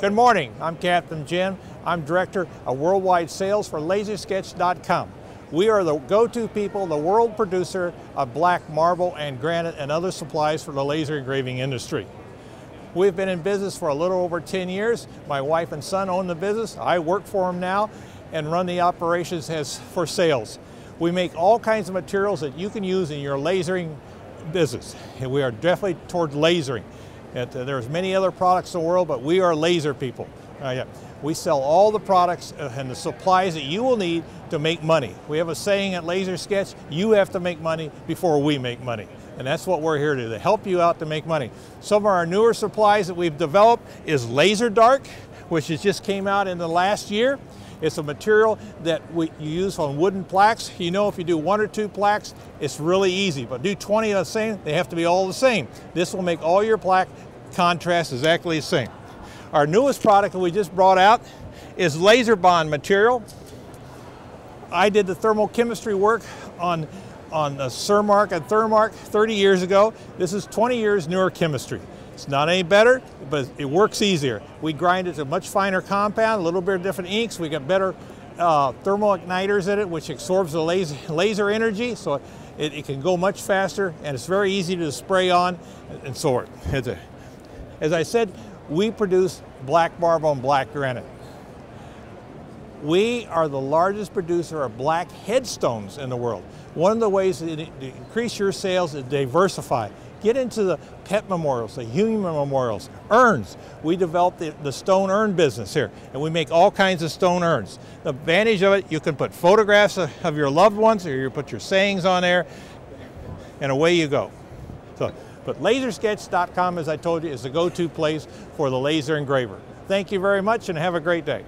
Good morning. I'm Captain Jim. I'm Director of Worldwide Sales for LaserSketch.com. We are the go-to people, the world producer of black marble and granite and other supplies for the laser engraving industry. We've been in business for a little over 10 years. My wife and son own the business. I work for them now and run the operations as for sales. We make all kinds of materials that you can use in your lasering business. And we are definitely toward lasering. And, uh, there's many other products in the world, but we are laser people. Uh, yeah. We sell all the products uh, and the supplies that you will need to make money. We have a saying at LaserSketch, you have to make money before we make money. And that's what we're here to do, to help you out to make money. Some of our newer supplies that we've developed is LaserDark, which has just came out in the last year. It's a material that we, you use on wooden plaques. You know if you do one or two plaques, it's really easy, but do 20 of the same, they have to be all the same. This will make all your plaque contrast exactly the same. Our newest product that we just brought out is laser bond material. I did the thermochemistry work on, on Cermark and Thermark 30 years ago. This is 20 years newer chemistry. It's not any better, but it works easier. We grind it to a much finer compound, a little bit of different inks. We got better uh, thermal igniters in it, which absorbs the laser, laser energy, so it, it, can go much faster, and it's very easy to spray on and sort. As I said, we produce black marble and black granite. We are the largest producer of black headstones in the world. One of the ways to increase your sales is diversify. Get into the pet memorials, the human memorials, urns. We developed the, the, stone urn business here, and we make all kinds of stone urns. The advantage of it, you can put photographs of, of your loved ones, or you put your sayings on there, and away you go. So, but lasersketch.com, as I told you, is the go-to place for the laser engraver. Thank you very much and have a great day.